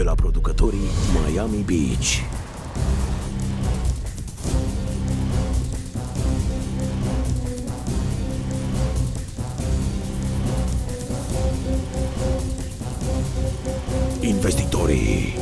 de la producătorii Miami Beach. Investitorii